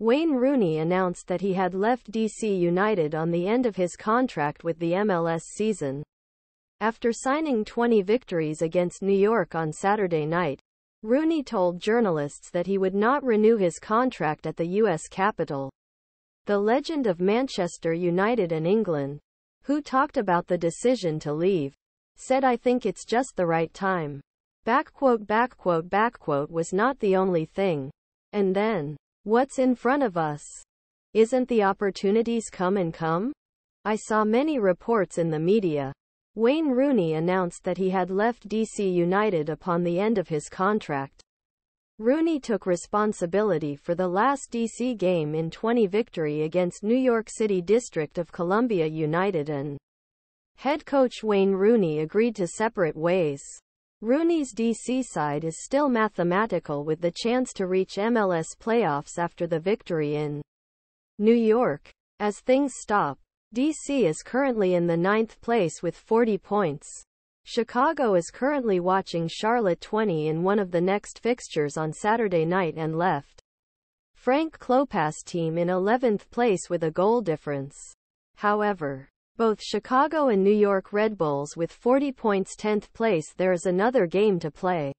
Wayne Rooney announced that he had left DC United on the end of his contract with the MLS season. After signing 20 victories against New York on Saturday night, Rooney told journalists that he would not renew his contract at the U.S. capital. The legend of Manchester United and England, who talked about the decision to leave, said I think it's just the right time. Backquote backquote backquote was not the only thing. And then, what's in front of us? Isn't the opportunities come and come? I saw many reports in the media, Wayne Rooney announced that he had left DC United upon the end of his contract. Rooney took responsibility for the last DC game in 20 victory against New York City District of Columbia United and head coach Wayne Rooney agreed to separate ways. Rooney's DC side is still mathematical with the chance to reach MLS playoffs after the victory in New York. As things stop, DC is currently in the ninth place with 40 points. Chicago is currently watching Charlotte 20 in one of the next fixtures on Saturday night and left Frank Klopas' team in 11th place with a goal difference. However, both Chicago and New York Red Bulls with 40 points 10th place there is another game to play.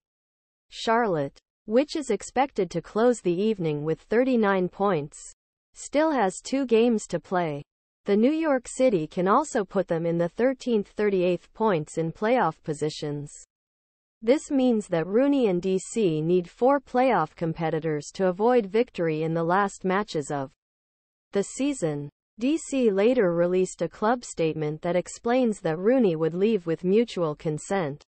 Charlotte, which is expected to close the evening with 39 points, still has two games to play. The New York City can also put them in the 13th 38th points in playoff positions. This means that Rooney and DC need four playoff competitors to avoid victory in the last matches of the season. DC later released a club statement that explains that Rooney would leave with mutual consent.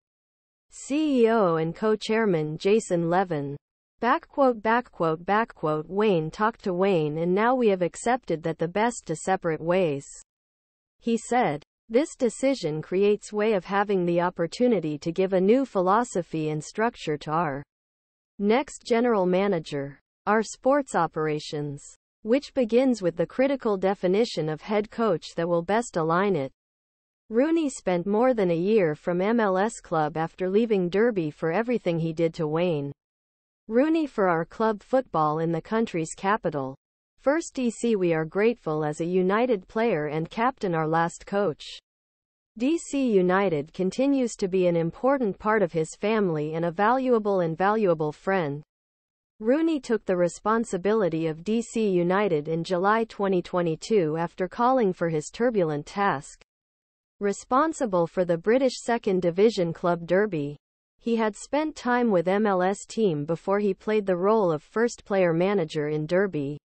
CEO and co-chairman Jason Levien Backquote backquote backquote Wayne talked to Wayne and now we have accepted that the best to separate ways. He said, this decision creates way of having the opportunity to give a new philosophy and structure to our next general manager, our sports operations, which begins with the critical definition of head coach that will best align it. Rooney spent more than a year from MLS club after leaving Derby for everything he did to Wayne. Rooney for our club football in the country's capital. First DC we are grateful as a United player and captain our last coach. DC United continues to be an important part of his family and a valuable and valuable friend. Rooney took the responsibility of DC United in July 2022 after calling for his turbulent task. Responsible for the British Second Division club Derby. He had spent time with MLS team before he played the role of first player manager in Derby.